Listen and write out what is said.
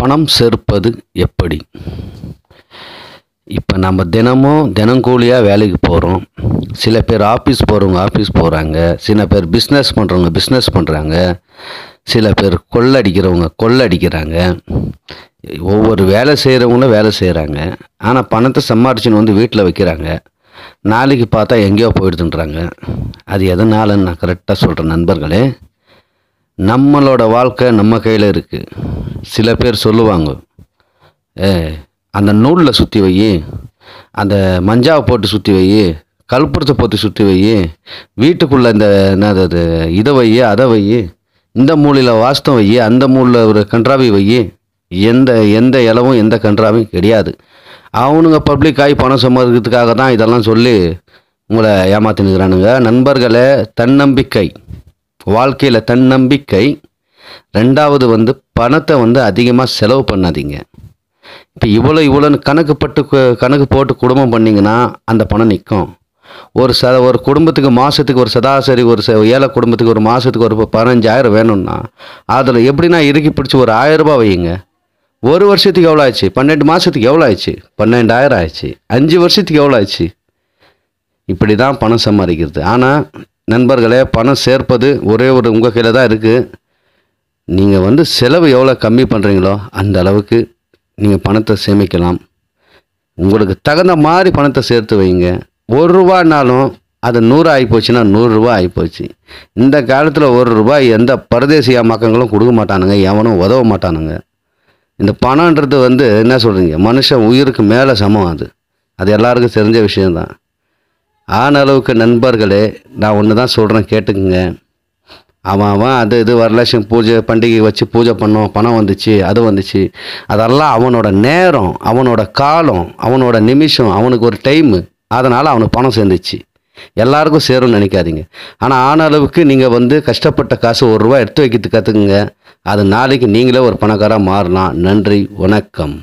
பணம் சேர்ப்பது எப்படி? இப்போ நம்ம தினமும் தினங்கூலியாக வேலைக்கு போகிறோம் சில பேர் ஆஃபீஸ் போகிறவங்க ஆஃபீஸ் போகிறாங்க சில பேர் பிஸ்னஸ் பண்ணுறவங்க பிஸ்னஸ் பண்ணுறாங்க சில பேர் கொள்ளடிக்கிறவங்க கொள்ளடிக்கிறாங்க ஒவ்வொரு வேலை செய்கிறவங்களும் வேலை செய்கிறாங்க ஆனால் பணத்தை சம்பாரிச்சுன்னு வந்து வீட்டில் வைக்கிறாங்க. நாளைக்கு பார்த்தா எங்கேயோ போயிடுதுன்றாங்க. அது எதனாலன்னு நான் கரெக்டாக சொல்கிறேன் நண்பர்களே. நம்மளோட வாழ்க்கை நம்ம கையில் இருக்குது சில பேர் சொல்லுவாங்க ஏ அந்த நூலில் சுற்றி வை அந்த மஞ்சாவை போட்டு சுற்றி வை கல்புரத்தை போட்டு சுற்றி வை வீட்டுக்குள்ளே இந்த என்னது அது இதை வை அதை வை இந்த மூலையில் வாஸ்தம் வை அந்த மூலில் ஒரு கன்றாவி வை எந்த எந்த இலவும் எந்த கன்றாவையும் கிடையாது. அவனுங்க பப்ளிக் ஆகி பணம் சம்பாதிக்கிறதுக்காக தான் இதெல்லாம் சொல்லி உங்களை ஏமாத்தினுக்கிறானுங்க. நண்பர்களே தன்னம்பிக்கை வாழ்க்கையில் தன்னம்பிக்கை ரெண்டாவது வந்து பணத்தை வந்து அதிகமாக செலவு பண்ணாதீங்க. இப்போ இவ்வளோ இவ்வளோன்னு கணக்கு பட்டு கணக்கு போட்டு குடும்பம் பண்ணிங்கன்னா அந்த பணம் நிற்கும் ஒரு ச ஒரு குடும்பத்துக்கு மாதத்துக்கு ஒரு சராசரி ஒரு ச ஏழை குடும்பத்துக்கு ஒரு மாதத்துக்கு ஒரு பதினஞ்சாயிரம் வேணும்னா அதில் எப்படின்னா இறுக்கி பிடிச்சி ஒரு ஆயிரரூபா வையுங்க ஒரு வருஷத்துக்கு எவ்வளோ ஆச்சு? பன்னெண்டு மாதத்துக்கு எவ்வளோ ஆச்சு? பன்னெண்டாயிரம் ஆயிடுச்சு அஞ்சு வருஷத்துக்கு எவ்வளோ ஆச்சு? இப்படி தான் பணம் சம்பாதிக்கிறது. ஆனால் நண்பர்களே பணம் சேர்ப்பது ஒரே ஒரு உங்கள் கையில் தான் இருக்குது நீங்கள் வந்து செலவு எவ்வளோ கம்மி பண்ணுறீங்களோ அந்த அளவுக்கு நீங்கள் பணத்தை சேமிக்கலாம். உங்களுக்கு தகுந்த மாதிரி பணத்தை சேர்த்து வைங்க. ஒரு ரூபானாலும் அது நூறு ஆகிப்போச்சுன்னா நூறுரூவா ஆகிப்போச்சு இந்த காலத்தில் ஒரு ரூபாய் எந்த பரதேசிய மக்கங்களும் கொடுக்க மாட்டானுங்க. எவனும் உதவ மாட்டானுங்க. இந்த பணன்றது வந்து என்ன சொல்கிறீங்க மனுஷன் உயிருக்கு மேலே சமம் அது. அது எல்லாருக்கும் தெரிஞ்ச விஷயம்தான். ஆன அளவுக்கு நண்பர்களே நான் ஒன்று தான் சொல்கிறேன் கேட்டுக்குங்க. அவன் அவன் அது இது வரலட்சுமி பூஜை பண்டிகை வச்சு பூஜை பண்ணோம் பணம் வந்துச்சு அது வந்துச்சு. அதெல்லாம் அவனோட நேரம் அவனோட காலம் அவனோட நிமிஷம் அவனுக்கு ஒரு டைமு அதனால் அவனுக்கு பணம் சேர்ந்துச்சு. எல்லாருக்கும் சேரும்னு நினைக்காதீங்க. ஆனால் ஆன அளவுக்கு நீங்கள் வந்து கஷ்டப்பட்ட காசு ஒரு ரூபா எடுத்து வைக்கிறது கற்றுக்குங்க அது நாளைக்கு நீங்களே ஒரு பணக்காராக மாறலாம். நன்றி வணக்கம்.